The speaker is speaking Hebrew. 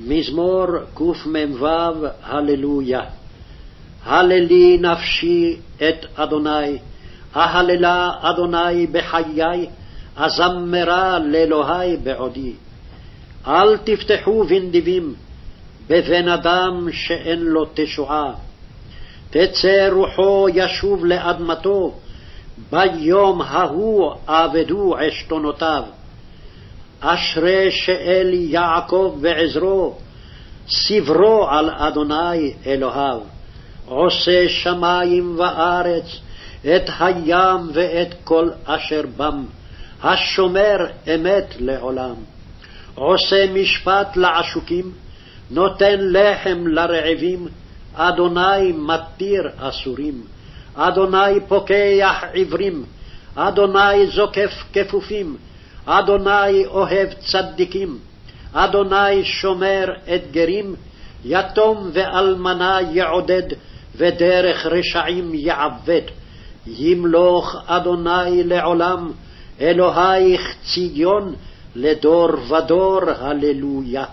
מזמור קמ"ו, הללויה. הללי נפשי את אדוני, אהללה אדוני בחיי, אזמרה לאלוהי בעודי. אל תפתחו בנדיבים, בבן אדם שאין לו תשועה. תצא רוחו ישוב לאדמתו, ביום ההוא אבדו עשתונותיו. אשרי שאל יעקב ועזרו, סברו על אדוני אלוהיו. עושה שמים וארץ, את הים ואת כל אשר בם, השומר אמת לעולם. עושה משפט לעשוקים, נותן לחם לרעבים, אדוני מתיר אסורים. אדוני פוקח עיוורים, אדוני זוקף כפופים, אדוני אוהב צדיקים, אדוני שומר את גרים, יתום ואלמנה יעודד, ודרך רשעים יעוות. ימלוך אדוני לעולם, אלוהיך ציון לדור ודור, הללויה.